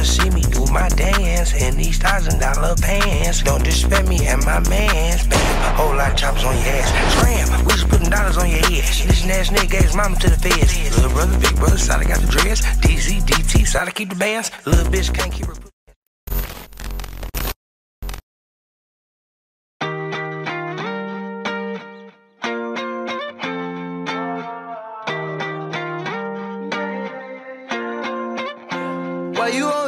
to see me do my dance in these thousand dollar pants. Don't disrespect me and my mans. Bam, whole lot of choppers on your ass. Scram, we just putting dollars on your head. This ass nigga gave his mama to the feds. Little brother, big brother, side I got the dress. DZ, DT, side I keep the bands. Little bitch can't keep her. Why you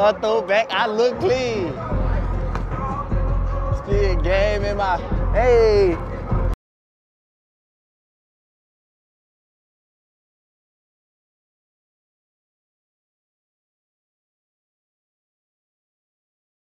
Get Otto back, I look clean. Still game in my hey.